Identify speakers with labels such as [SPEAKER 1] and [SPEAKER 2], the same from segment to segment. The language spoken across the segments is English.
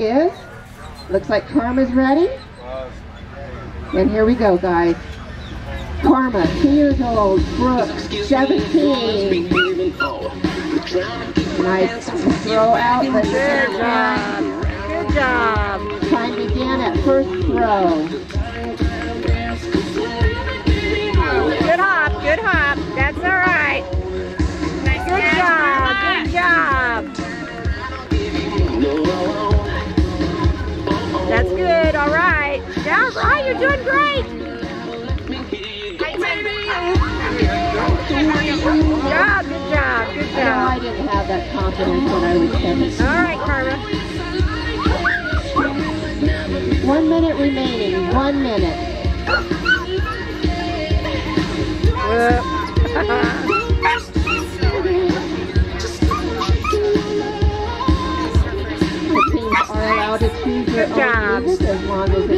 [SPEAKER 1] is. Looks like Karma's ready. And here we go, guys. Karma, two years old. Brooke, 17. Nice throw out. the.
[SPEAKER 2] Good job. Yeah, right. You're doing great. Good job. Good job. Good
[SPEAKER 1] I I didn't have that confidence when I was 17.
[SPEAKER 2] All right, Karma.
[SPEAKER 1] One minute remaining. One minute. Teams are allowed to choose their
[SPEAKER 2] Good job.
[SPEAKER 1] own music as long as it's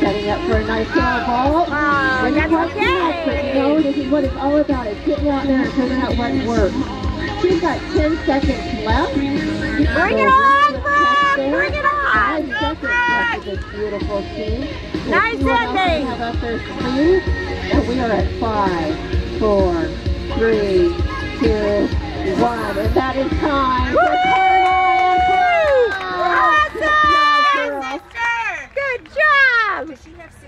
[SPEAKER 1] Setting up for a nice little ball. Didn't
[SPEAKER 2] that's
[SPEAKER 1] quite connect, but you know, this is what it's all about. It's getting out there and figuring out what works. She's got 10 seconds left.
[SPEAKER 2] Bring it on, Brooke. Bring it on.
[SPEAKER 1] Five
[SPEAKER 2] Go,
[SPEAKER 1] seconds left of
[SPEAKER 2] Brooke.
[SPEAKER 1] this beautiful team.
[SPEAKER 2] Nice
[SPEAKER 1] see what else they
[SPEAKER 2] ending.
[SPEAKER 1] have up their sleeve. And we are at five, four, three, two, one. And that is time.
[SPEAKER 2] because
[SPEAKER 3] she have